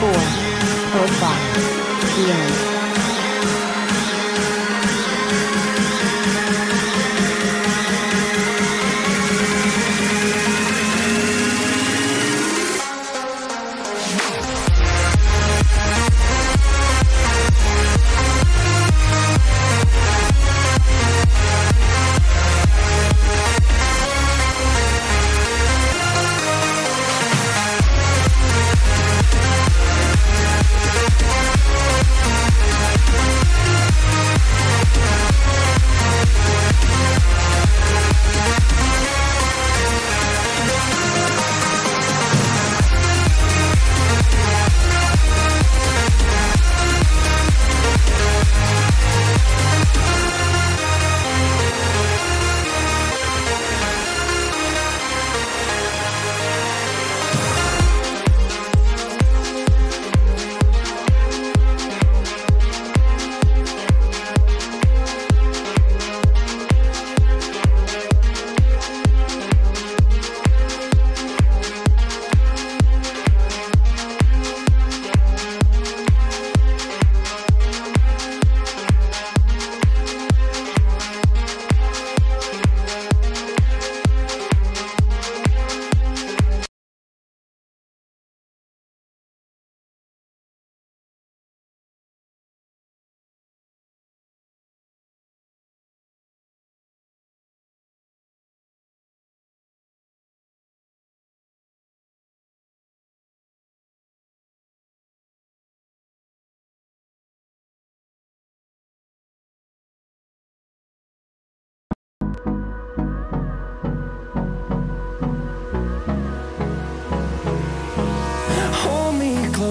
for you, four, code box, Ian.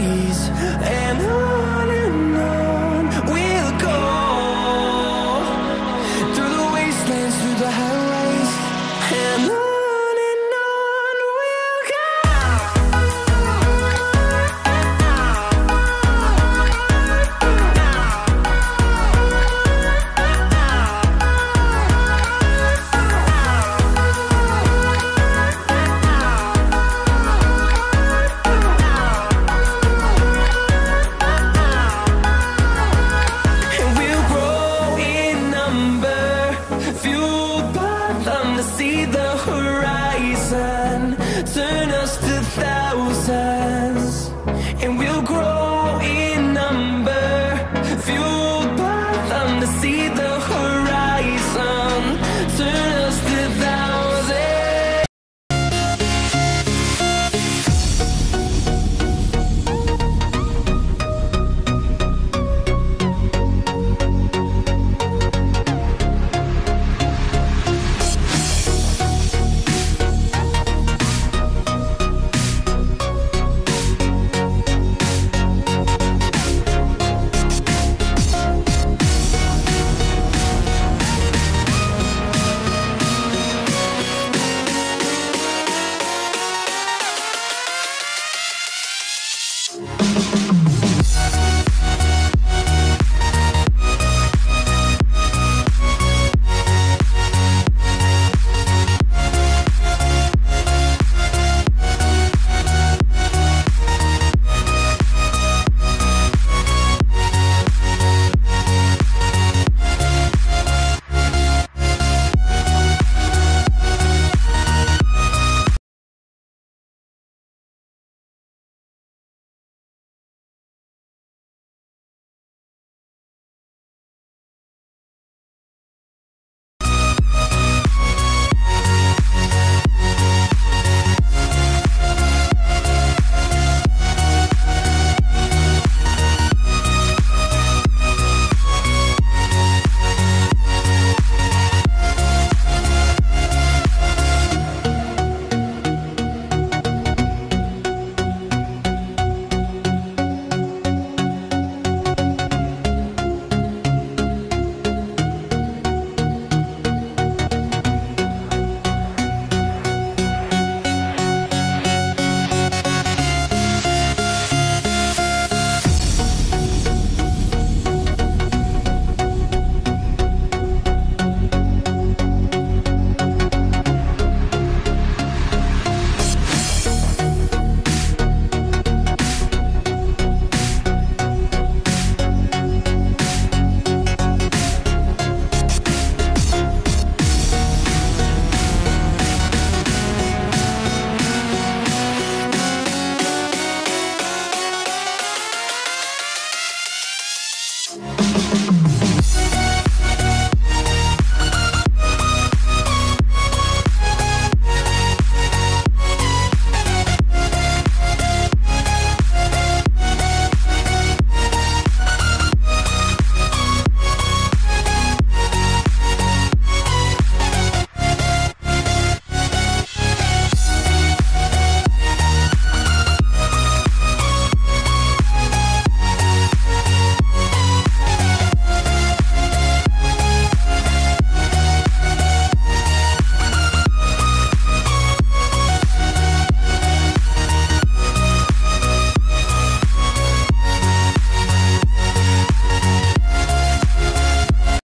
sun